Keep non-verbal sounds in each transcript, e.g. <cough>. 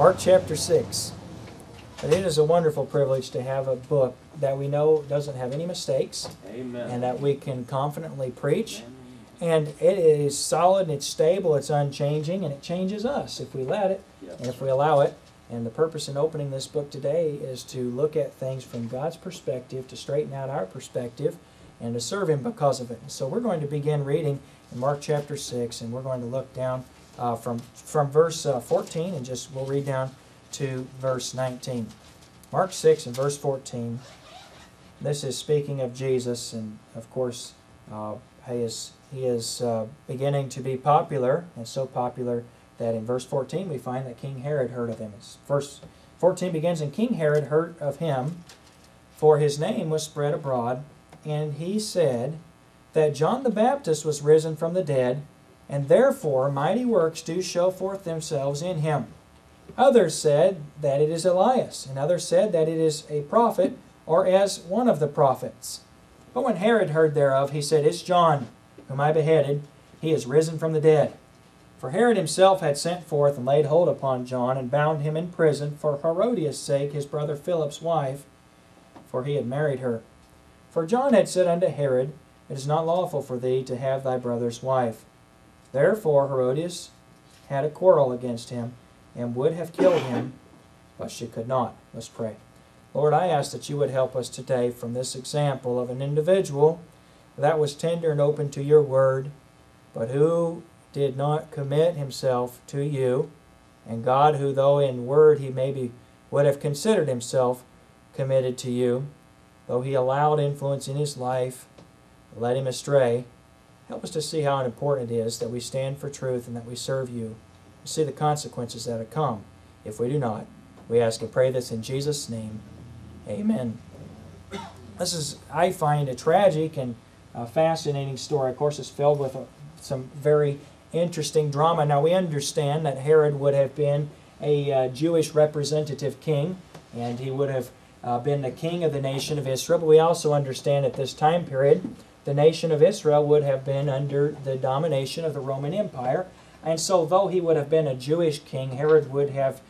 Mark chapter 6. And it is a wonderful privilege to have a book that we know doesn't have any mistakes Amen. and that we can confidently preach. And it is solid, and it's stable, it's unchanging, and it changes us if we let it Yes, and if we allow it. And the purpose in opening this book today is to look at things from God's perspective, to straighten out our perspective, and to serve Him because of it. So we're going to begin reading in Mark chapter 6, and we're going to look down uh, from, from verse uh, 14, and just we'll read down to verse 19. Mark 6 and verse 14. This is speaking of Jesus, and of course, uh, he is, he is uh, beginning to be popular, and so popular that in verse 14 we find that King Herod heard of him. It's verse 14 begins, And King Herod heard of him, for his name was spread abroad, and he said that John the Baptist was risen from the dead, and therefore mighty works do show forth themselves in him. Others said that it is Elias, and others said that it is a prophet, or as one of the prophets. But when Herod heard thereof, he said, It's John, whom I beheaded. He is risen from the dead. For Herod himself had sent forth and laid hold upon John, and bound him in prison for Herodias' sake, his brother Philip's wife, for he had married her. For John had said unto Herod, It is not lawful for thee to have thy brother's wife. Therefore Herodias had a quarrel against him, and would have killed him, but she could not. Let's pray. Lord, I ask that you would help us today from this example of an individual that was tender and open to your word, but who did not commit himself to you, and God, who though in word he maybe would have considered himself committed to you, though he allowed influence in his life, led him astray, help us to see how important it is that we stand for truth and that we serve you, see the consequences that have come if we do not. We ask and pray this in Jesus' name. Amen. This is, I find, a tragic and fascinating story. Of course, it's filled with uh, some very interesting drama. Now, we understand that Herod would have been a uh, Jewish representative king, and he would have uh, been the king of the nation of Israel. But we also understand at this time period, the nation of Israel would have been under the domination of the Roman Empire. And so, though he would have been a Jewish king, Herod would have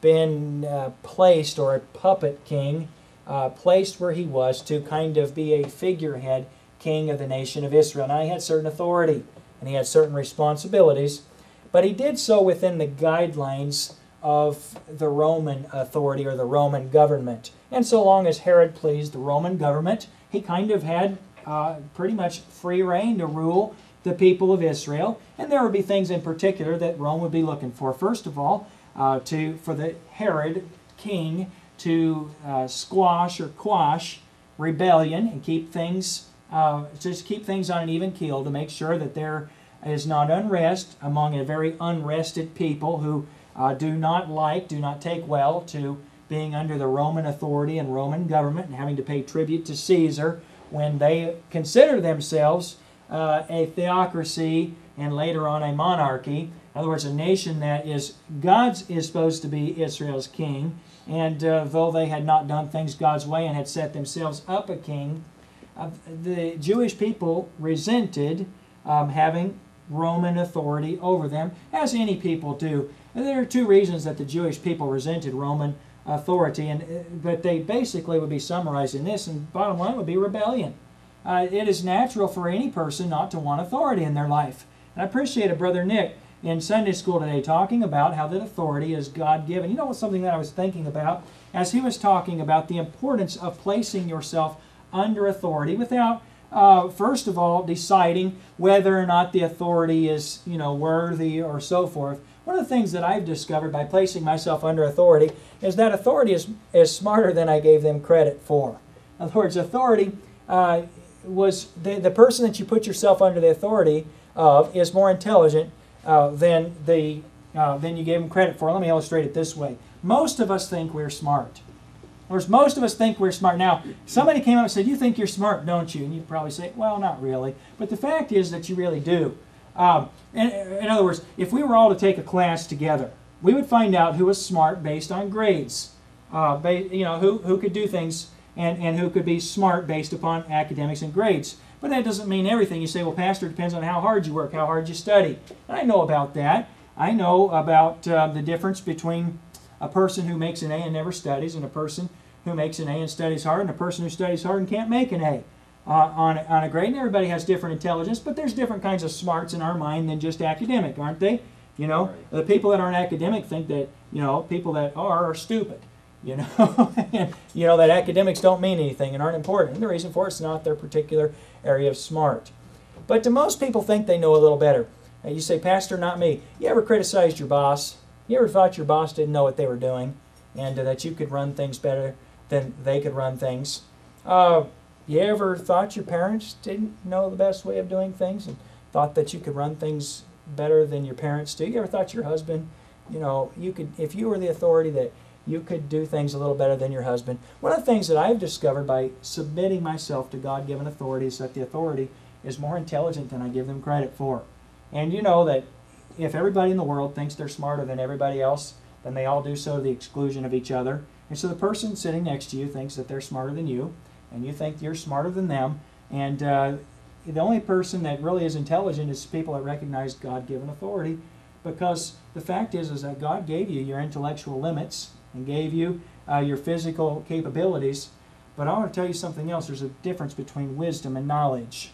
been uh, placed, or a puppet king, uh, placed where he was to kind of be a figurehead king of the nation of Israel. Now, he had certain authority and he had certain responsibilities, but he did so within the guidelines of the Roman authority or the Roman government. And so long as Herod pleased the Roman government, he kind of had uh, pretty much free reign to rule the people of Israel. And there would be things in particular that Rome would be looking for. First of all, uh, to for the Herod king to uh, squash or quash rebellion and keep things uh, just keep things on an even keel to make sure that there is not unrest among a very unrested people who uh, do not like, do not take well to being under the Roman authority and Roman government and having to pay tribute to Caesar when they consider themselves uh, a theocracy and later on a monarchy. In other words, a nation that is God's is supposed to be Israel's king, and uh, though they had not done things God's way and had set themselves up a king, uh, the Jewish people resented um, having Roman authority over them, as any people do. And there are two reasons that the Jewish people resented Roman authority, and uh, but they basically would be summarizing this. And bottom line would be rebellion. Uh, it is natural for any person not to want authority in their life. And I appreciated Brother Nick in Sunday school today talking about how that authority is God given. You know what's something that I was thinking about as he was talking about the importance of placing yourself under authority without uh, first of all deciding whether or not the authority is you know worthy or so forth. One of the things that i've discovered by placing myself under authority is that authority is, is smarter than i gave them credit for. In other words authority uh, was the, the person that you put yourself under the authority of is more intelligent uh, than the uh, than you gave them credit for. Let me illustrate it this way. Most of us think we're smart course, most of us think we're smart. Now, somebody came up and said, You think you're smart, don't you? And you'd probably say, Well, not really. But the fact is that you really do. Um, in, in other words, if we were all to take a class together, we would find out who was smart based on grades. Uh, ba- you know, who, who could do things and, and who could be smart based upon academics and grades. But that doesn't mean everything. You say, Well, Pastor, it depends on how hard you work, how hard you study. And I know about that. I know about uh, the difference between a person who makes an A and never studies, and a person who makes an A and studies hard, and a person who studies hard and can't make an A uh, on, on a grade. And everybody has different intelligence, but there's different kinds of smarts in our mind than just academic, aren't they? You know, Right. the people that aren't academic think that, you know, people that are are stupid. You know, and, <laughs> you know that academics don't mean anything and aren't important. And the reason for it's not their particular area of smart. But to most people think they know a little better. Uh, you say, Pastor, not me. You ever criticized your boss? You ever thought your boss didn't know what they were doing and uh, that you could run things better than they could run things? Uh, you ever thought your parents didn't know the best way of doing things and thought that you could run things better than your parents do? You ever thought your husband, you know, you could, if you were the authority, that you could do things a little better than your husband? One of the things that I've discovered by submitting myself to God given authority is that the authority is more intelligent than I give them credit for. And you know that if everybody in the world thinks they're smarter than everybody else, then they all do so to the exclusion of each other. And so the person sitting next to you thinks that they're smarter than you, and you think you're smarter than them. And uh, the only person that really is intelligent is people that recognize God given authority because the fact is is that God gave you your intellectual limits and gave you uh, your physical capabilities. But I want to tell you something else. There's a difference between wisdom and knowledge.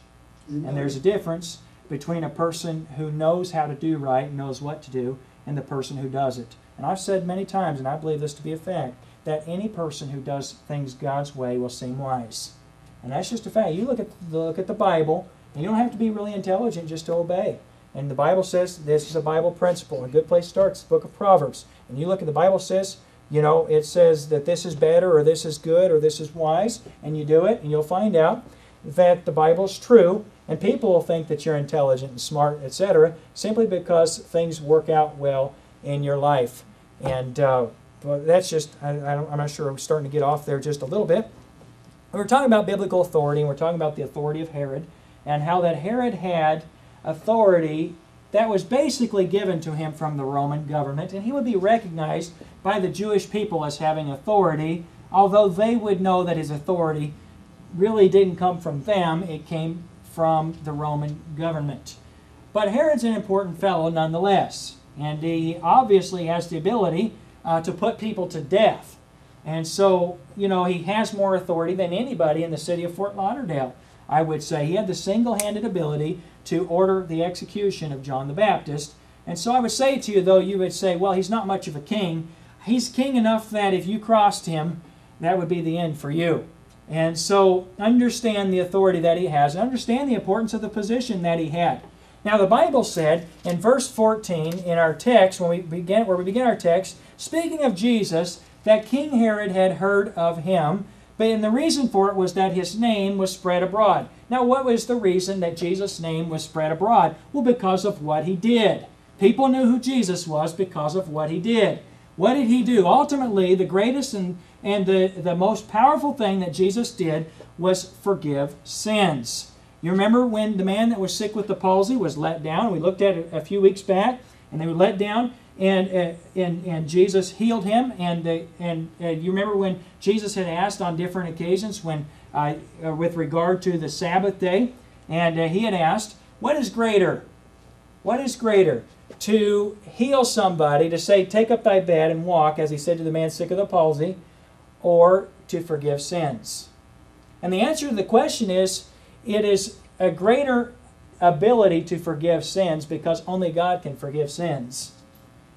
And there's a difference between a person who knows how to do right and knows what to do and the person who does it. And I've said many times, and I believe this to be a fact, that any person who does things God's way will seem wise. And that's just a fact. You look at the, look at the Bible, and you don't have to be really intelligent just to obey. And the Bible says this is a Bible principle. A good place starts the book of Proverbs. And you look at the Bible says, you know, it says that this is better or this is good or this is wise, and you do it, and you'll find out that the Bible is true, and people will think that you're intelligent and smart, etc., simply because things work out well in your life. And uh, that's just, I, I'm not sure, I'm starting to get off there just a little bit. We're talking about biblical authority, and we're talking about the authority of Herod, and how that Herod had authority that was basically given to him from the Roman government, and he would be recognized by the Jewish people as having authority, although they would know that his authority really didn't come from them, it came from the Roman government. But Herod's an important fellow nonetheless, and he obviously has the ability uh, to put people to death. And so, you know, he has more authority than anybody in the city of Fort Lauderdale, I would say. He had the single handed ability to order the execution of John the Baptist. And so I would say to you, though, you would say, well, he's not much of a king. He's king enough that if you crossed him, that would be the end for you. And so understand the authority that he has, and understand the importance of the position that he had. Now the Bible said in verse 14 in our text, when we begin where we begin our text, speaking of Jesus, that King Herod had heard of him, but and the reason for it was that his name was spread abroad. Now, what was the reason that Jesus' name was spread abroad? Well, because of what he did. People knew who Jesus was because of what he did. What did he do? Ultimately, the greatest and, and the, the most powerful thing that Jesus did was forgive sins. You remember when the man that was sick with the palsy was let down? We looked at it a few weeks back, and they were let down, and uh, and, and Jesus healed him. And uh, and uh, you remember when Jesus had asked on different occasions when uh, uh, with regard to the Sabbath day, and uh, he had asked, "What is greater? What is greater?" To heal somebody, to say, Take up thy bed and walk, as he said to the man sick of the palsy, or to forgive sins? And the answer to the question is it is a greater ability to forgive sins because only God can forgive sins.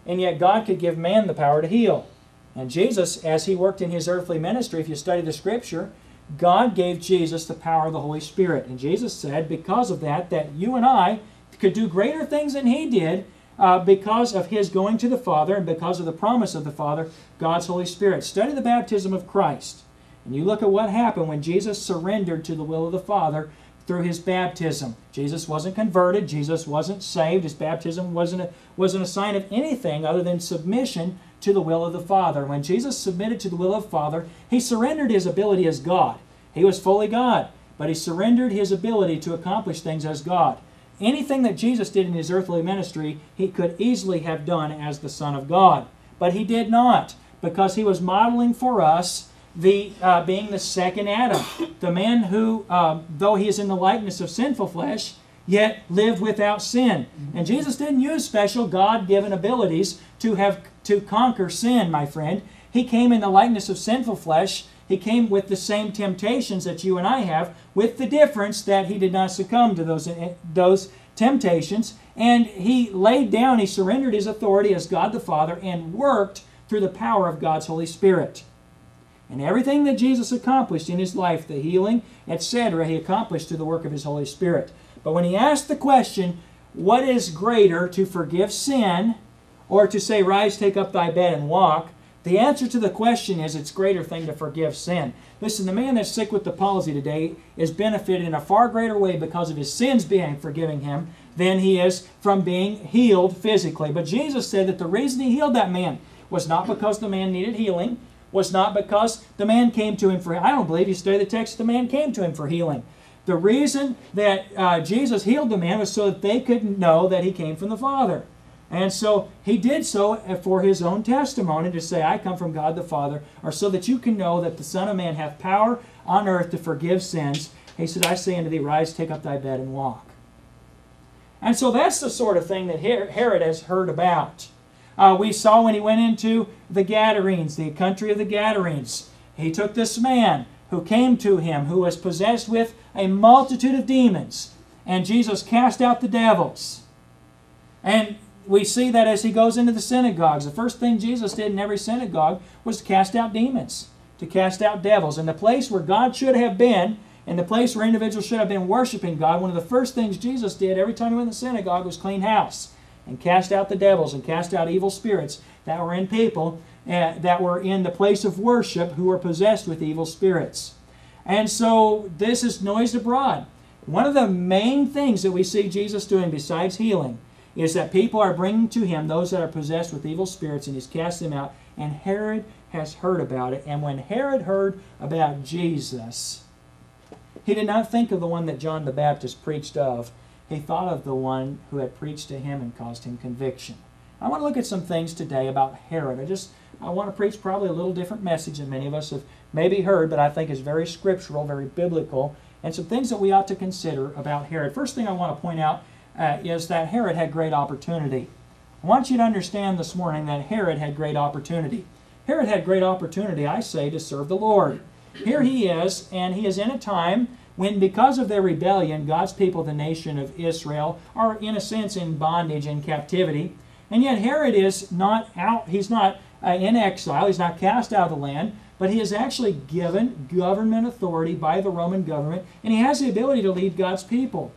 And yet, God could give man the power to heal. And Jesus, as he worked in his earthly ministry, if you study the scripture, God gave Jesus the power of the Holy Spirit. And Jesus said, because of that, that you and I could do greater things than he did uh, because of his going to the Father and because of the promise of the Father, God's Holy Spirit. Study the baptism of Christ. And you look at what happened when Jesus surrendered to the will of the Father through his baptism. Jesus wasn't converted, Jesus wasn't saved, his baptism wasn't a, wasn't a sign of anything other than submission to the will of the Father. When Jesus submitted to the will of the Father, he surrendered his ability as God. He was fully God, but he surrendered his ability to accomplish things as God. Anything that Jesus did in his earthly ministry, he could easily have done as the Son of God. But he did not, because he was modeling for us the uh, being the second Adam, the man who, uh, though he is in the likeness of sinful flesh, yet lived without sin. And Jesus didn't use special God given abilities to have to conquer sin, my friend. He came in the likeness of sinful flesh. He came with the same temptations that you and I have, with the difference that he did not succumb to those, eh, those temptations. And he laid down, he surrendered his authority as God the Father and worked through the power of God's Holy Spirit. And everything that Jesus accomplished in his life, the healing, etc., he accomplished through the work of his Holy Spirit. But when he asked the question, what is greater to forgive sin or to say, Rise, take up thy bed and walk? The answer to the question is it's greater thing to forgive sin. Listen, the man that's sick with the palsy today is benefited in a far greater way because of his sins being forgiving him than he is from being healed physically. But Jesus said that the reason he healed that man was not because the man needed healing, was not because the man came to him for I don't believe you study the text the man came to him for healing. The reason that uh, Jesus healed the man was so that they could know that he came from the Father. And so he did so for his own testimony to say, I come from God the Father, or so that you can know that the Son of Man hath power on earth to forgive sins. He said, I say unto thee, rise, take up thy bed, and walk. And so that's the sort of thing that Herod has heard about. Uh, we saw when he went into the Gadarenes, the country of the Gadarenes, he took this man who came to him who was possessed with a multitude of demons, and Jesus cast out the devils. And we see that as he goes into the synagogues. The first thing Jesus did in every synagogue was to cast out demons, to cast out devils. And the place where God should have been, and the place where individuals should have been worshiping God, one of the first things Jesus did every time he went to the synagogue was clean house and cast out the devils and cast out evil spirits that were in people uh, that were in the place of worship who were possessed with evil spirits. And so this is noised abroad. One of the main things that we see Jesus doing besides healing is that people are bringing to him those that are possessed with evil spirits, and he's cast them out. And Herod has heard about it. And when Herod heard about Jesus, he did not think of the one that John the Baptist preached of. He thought of the one who had preached to him and caused him conviction. I want to look at some things today about Herod. I just I want to preach probably a little different message than many of us have maybe heard, but I think is very scriptural, very biblical, and some things that we ought to consider about Herod. First thing I want to point out uh, is that Herod had great opportunity. I want you to understand this morning that Herod had great opportunity. Herod had great opportunity, I say, to serve the Lord. Here he is, and he is in a time when, because of their rebellion, God's people, the nation of Israel, are in a sense in bondage and captivity. And yet Herod is not out, he's not uh, in exile, he's not cast out of the land, but he is actually given government authority by the Roman government, and he has the ability to lead God's people.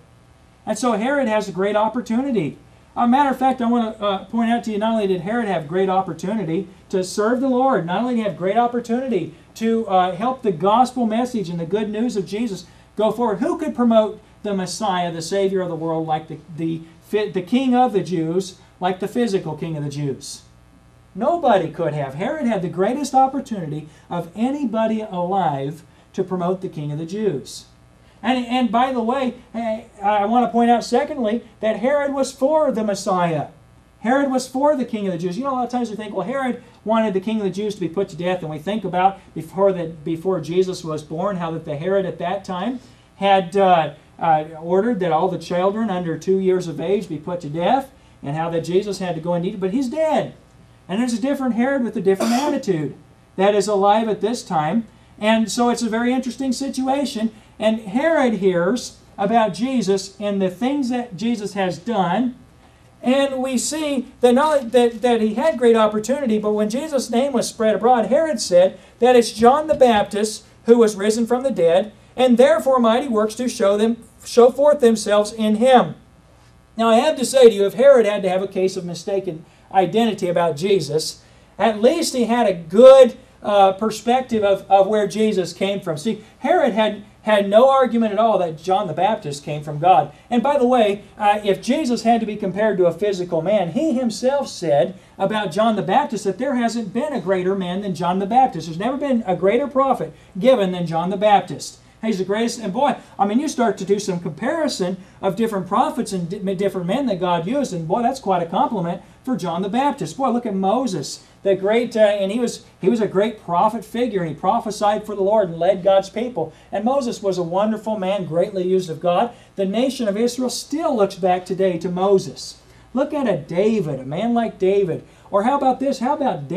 And so Herod has a great opportunity. A matter of fact, I want to uh, point out to you not only did Herod have great opportunity to serve the Lord, not only did he have great opportunity to uh, help the gospel message and the good news of Jesus go forward. Who could promote the Messiah, the Savior of the world, like the, the, the King of the Jews, like the physical King of the Jews? Nobody could have. Herod had the greatest opportunity of anybody alive to promote the King of the Jews. And, and by the way, eh, I want to point out, secondly, that Herod was for the Messiah. Herod was for the king of the Jews. You know, a lot of times we think, well, Herod wanted the king of the Jews to be put to death, and we think about before that before Jesus was born, how that the Herod at that time had uh, uh, ordered that all the children under two years of age be put to death, and how that Jesus had to go and eat. But he's dead, and there's a different Herod with a different attitude that is alive at this time, and so it's a very interesting situation. And Herod hears about Jesus and the things that Jesus has done and we see that, not, that, that he had great opportunity, but when Jesus' name was spread abroad, Herod said that it's John the Baptist who was risen from the dead, and therefore mighty works do show, them, show forth themselves in him. Now I have to say to you, if Herod had to have a case of mistaken identity about Jesus, at least he had a good uh, perspective of, of where Jesus came from. See, Herod had had no argument at all that John the Baptist came from God. And by the way, uh, if Jesus had to be compared to a physical man, he himself said about John the Baptist that there hasn't been a greater man than John the Baptist. There's never been a greater prophet given than John the Baptist. He's the greatest. And boy, I mean, you start to do some comparison of different prophets and different men that God used, and boy, that's quite a compliment for John the Baptist. Boy, look at Moses. The great, uh, and he was he was a great prophet figure, and he prophesied for the Lord and led God's people. And Moses was a wonderful man, greatly used of God. The nation of Israel still looks back today to Moses. Look at a David, a man like David. Or how about this? How about?